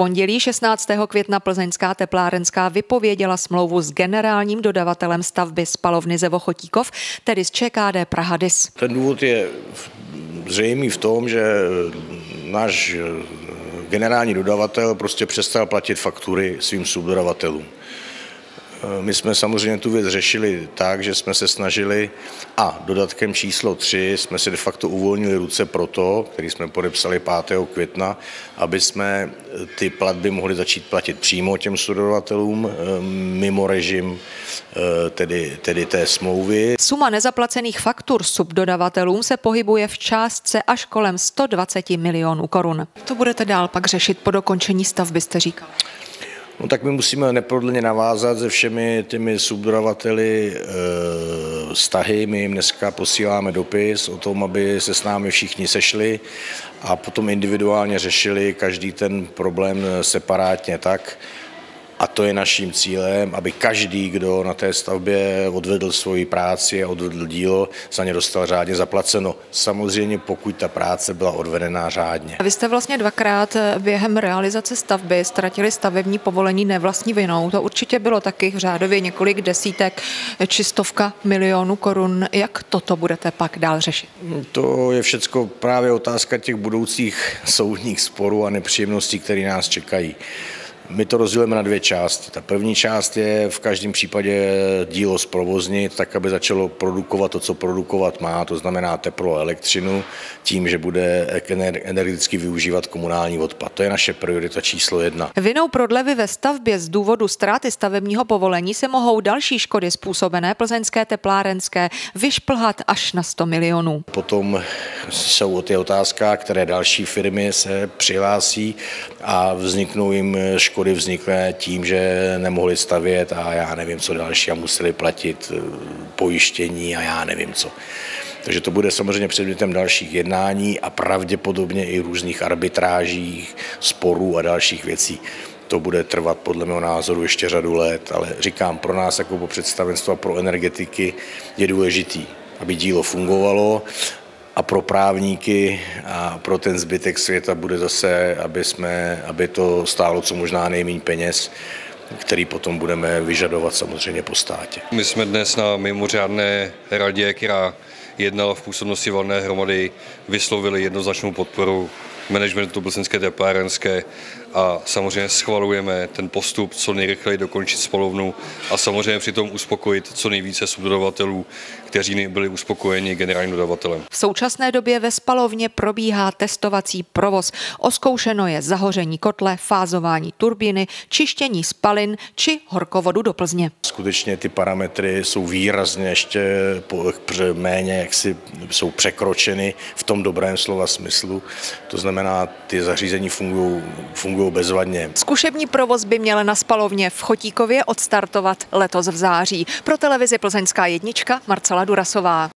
pondělí 16. května plzeňská teplárenská vypověděla smlouvu s generálním dodavatelem stavby spalovny Zevochotíkov, tedy z ČKD Praha DIS. Ten důvod je zřejmý v tom, že náš generální dodavatel prostě přestal platit faktury svým subdodavatelům. Eh, my jsme samozřejmě tu věc řešili tak, že jsme se snažili a dodatkem číslo 3 jsme si de facto uvolnili ruce pro to, který jsme podepsali 5. května, aby jsme eh, ty platby mohli začít platit přímo těm subdodavatelům eh, mimo režim tedy, tedy té smlouvy. Suma nezaplacených faktur subdodavatelům se pohybuje v částce až kolem 120 milionů korun. To budete dál pak řešit po dokončení stavby, jste říkal. No tak my musíme neprodleně navázat se všemi těmi subdodavateli e, vztahy. My jim dneska posíláme dopis o tom, aby se s námi všichni sešli a potom individuálně řešili každý ten problém separátně tak, a to je naším cílem, aby každý, kdo na té stavbě odvedl svoji práci a odvedl dílo, za ně dostal řádně zaplaceno. Samozřejmě, pokud ta práce byla odvedená řádně. Vy jste vlastně dvakrát během realizace stavby ztratili stavební povolení nevlastní vinou. To určitě bylo taky řádově několik desítek či stovka milionů korun. Jak toto budete pak dál řešit? To je všecko právě otázka těch budoucích soudních sporů a nepříjemností, které nás čekají. My to rozdělíme na dvě části. Ta první část je v každém případě dílo zprovoznit, tak aby začalo produkovat to, co produkovat má, to znamená teplo a elektřinu, tím, že bude energeticky využívat komunální odpad. To je naše priorita číslo jedna. Vinou prodlevy ve stavbě z důvodu ztráty stavebního povolení se mohou další škody způsobené plzeňské teplárenské vyšplhat až na 100 milionů. Potom jsou ty otázka, které další firmy se přihlásí a vzniknou jim škody vzniklé tím, že nemohli stavět a já nevím, co další a museli platit eh, pojištění a já nevím co. Takže to bude samozřejmě předmětem dalších jednání a pravděpodobně i různých arbitráží, sporů a dalších věcí. To bude trvat podle mého názoru ještě řadu let, ale říkám, pro nás jako po představenstva pro energetiky je důležitý, aby dílo fungovalo a pro právníky a pro ten zbytek světa bude zase, aby, jsme, aby to stálo co možná nejméně peněz, který potom budeme vyžadovat samozřejmě po státě. My jsme dnes na mimořádné radě, která jednala v působnosti valné hromady, vyslovili jednoznačnou podporu managementu Plzeňské teplárenské a samozřejmě schvalujeme ten postup, co nejrychleji dokončit spalovnu a samozřejmě přitom uspokojit co nejvíce subdodavatelů, kteří byli uspokojeni generálním dodavatelem. V současné době ve spalovně probíhá testovací provoz. Oskoušeno je zahoření kotle, fázování turbíny, čištění spalin či horkovodu do Plzně. Skutečně ty parametry jsou výrazně ještě méně, jak si jsou překročeny v tom dobrém slova smyslu. To znamená, ty zařízení fungují, fungují bezvadně. Zkušební provoz by měl na spalovně v Chotíkově odstartovat letos v září. Pro televizi Plzeňská jednička Marcela Durasová.